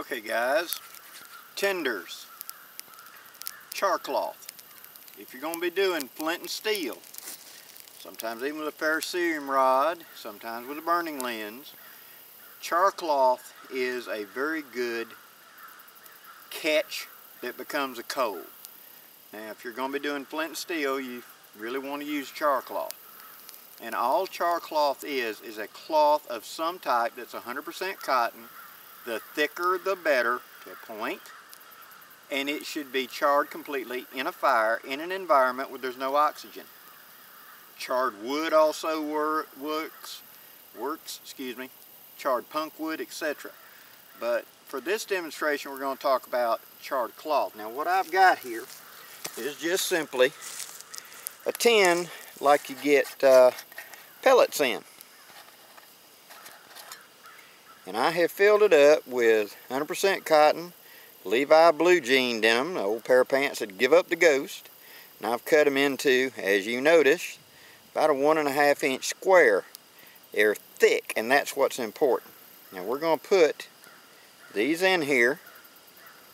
Okay guys, tinders, char cloth. If you're going to be doing flint and steel, sometimes even with a ferrocerium rod, sometimes with a burning lens, char cloth is a very good catch that becomes a coal. Now if you're going to be doing flint and steel, you really want to use char cloth. And all char cloth is, is a cloth of some type that's 100% cotton the thicker the better to a point and it should be charred completely in a fire in an environment where there's no oxygen. Charred wood also wor works, works, excuse me, charred punk wood, etc. But for this demonstration we're going to talk about charred cloth. Now what I've got here is just simply a tin like you get uh, pellets in and I have filled it up with 100% cotton Levi blue jean denim, an old pair of pants that give up the ghost. And I've cut them into, as you notice, about a one and a half inch square. They're thick, and that's what's important. Now we're going to put these in here,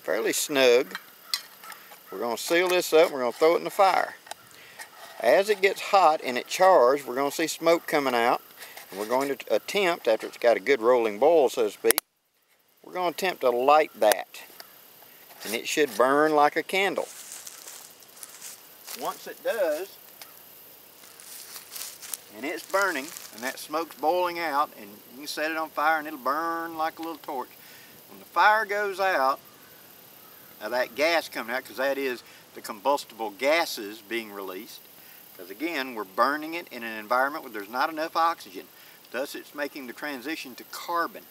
fairly snug. We're going to seal this up, we're going to throw it in the fire. As it gets hot and it chars, we're going to see smoke coming out. We're going to attempt, after it's got a good rolling boil, so to speak, we're going to attempt to light that. And it should burn like a candle. Once it does, and it's burning, and that smoke's boiling out, and you can set it on fire and it'll burn like a little torch. When the fire goes out, now that gas coming out, because that is the combustible gases being released, because again, we're burning it in an environment where there's not enough oxygen. Thus, it's making the transition to carbon.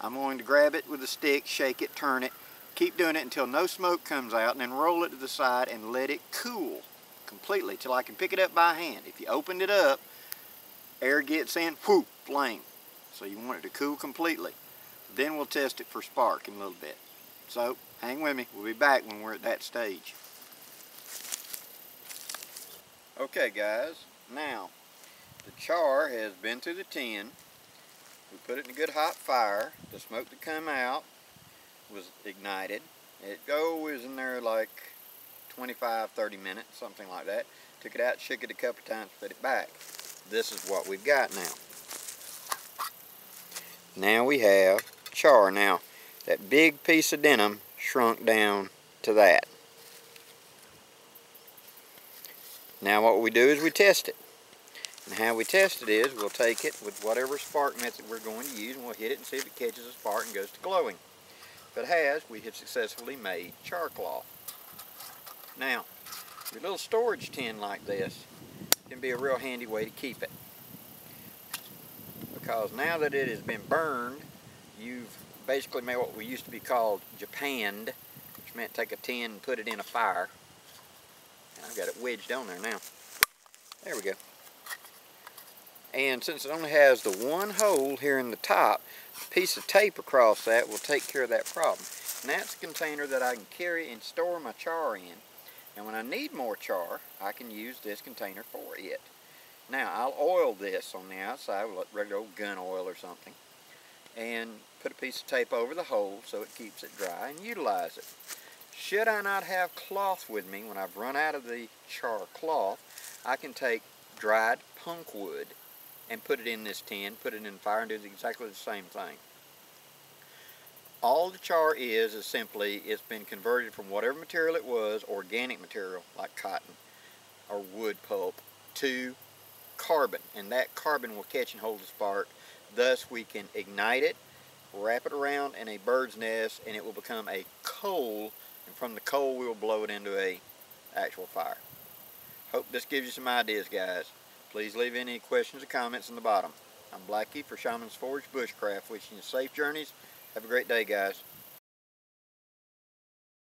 I'm going to grab it with a stick, shake it, turn it, keep doing it until no smoke comes out, and then roll it to the side and let it cool completely till I can pick it up by hand. If you opened it up, air gets in, whoop, flame. So you want it to cool completely. Then we'll test it for spark in a little bit. So hang with me, we'll be back when we're at that stage. Okay guys, now the char has been through the tin. We put it in a good hot fire. The smoke that come out was ignited. It goes in there like 25, 30 minutes, something like that. Took it out, shook it a couple times, put it back. This is what we've got now. Now we have char. Now, that big piece of denim shrunk down to that. Now what we do is we test it. And how we test it is we'll take it with whatever spark method we're going to use and we'll hit it and see if it catches a spark and goes to glowing. If it has, we have successfully made char cloth. Now, your little storage tin like this can be a real handy way to keep it. Because now that it has been burned, you've basically made what we used to be called japanned, which meant take a tin and put it in a fire And I've got it wedged on there now. There we go. And since it only has the one hole here in the top, a piece of tape across that will take care of that problem. And that's a container that I can carry and store my char in. And when I need more char, I can use this container for it. Now, I'll oil this on the outside with regular old gun oil or something. And put a piece of tape over the hole so it keeps it dry and utilize it. Should I not have cloth with me when I've run out of the char cloth, I can take dried punk wood and put it in this tin, put it in the fire and do exactly the same thing. All the char is is simply it's been converted from whatever material it was, organic material like cotton or wood pulp, to carbon. And that carbon will catch and hold the spark. Thus we can ignite it, wrap it around in a bird's nest, and it will become a coal and from the coal we will blow it into a actual fire. Hope this gives you some ideas guys. Please leave any questions or comments in the bottom. I'm Blackie for Shaman's Forge Bushcraft wishing you safe journeys. Have a great day guys.